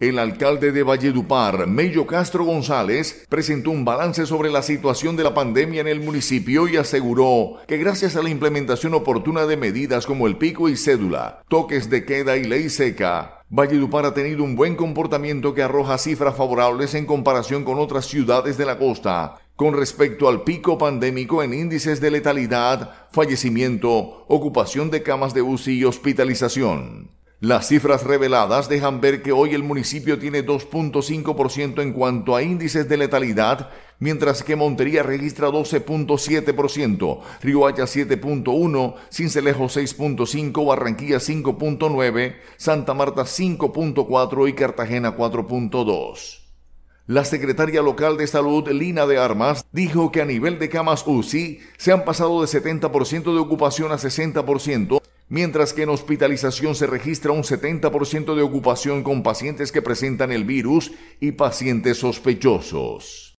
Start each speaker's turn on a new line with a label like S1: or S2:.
S1: El alcalde de Valledupar, Mello Castro González, presentó un balance sobre la situación de la pandemia en el municipio y aseguró que gracias a la implementación oportuna de medidas como el pico y cédula, toques de queda y ley seca, Valledupar ha tenido un buen comportamiento que arroja cifras favorables en comparación con otras ciudades de la costa, con respecto al pico pandémico en índices de letalidad, fallecimiento, ocupación de camas de UCI y hospitalización. Las cifras reveladas dejan ver que hoy el municipio tiene 2.5% en cuanto a índices de letalidad, mientras que Montería registra 12.7%, Riohacha 7.1%, Cincelejo 6.5%, Barranquilla 5.9%, Santa Marta 5.4% y Cartagena 4.2%. La secretaria local de salud, Lina de Armas, dijo que a nivel de camas UCI se han pasado de 70% de ocupación a 60%, mientras que en hospitalización se registra un 70% de ocupación con pacientes que presentan el virus y pacientes sospechosos.